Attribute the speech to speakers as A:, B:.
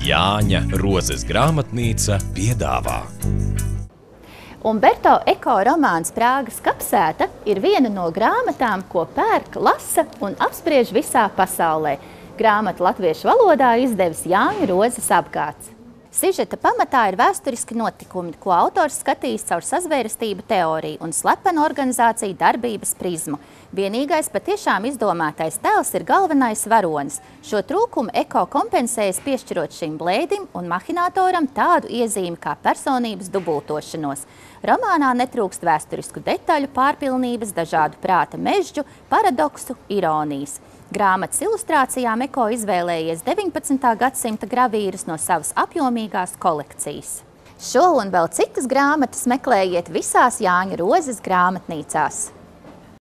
A: Jāņa Rozes grāmatnīca piedāvā.
B: Umberto Eko romāns Prāgas kapsēta ir viena no grāmatām, ko pērk, lasa un apspriež visā pasaulē. Grāmatu latviešu valodā izdevis Jāņa Rozes apgāds. Sižeta pamatā ir vēsturiski notikumi, ko autors skatījis caur sazvērestību teoriju un slepenu organizāciju darbības prizmu. Vienīgais patiešām izdomātais tēls ir galvenais varonis. Šo trūkumu Eko kompensējas piešķirot šim blēdim un mahinatoram tādu iezīmi kā personības dubultošanos. Romānā netrūkst vēsturisku detaļu, pārpilnības, dažādu prāta mežģu, paradoksu, ironijas. Grāmatas ilustrācijām Eko izvēlējies 19. gadsimta gravīrus no savas apjomīgās kolekcijas. Šo un vēl citas grāmatas meklējiet visās Jāņa Rozes grāmatnīcās.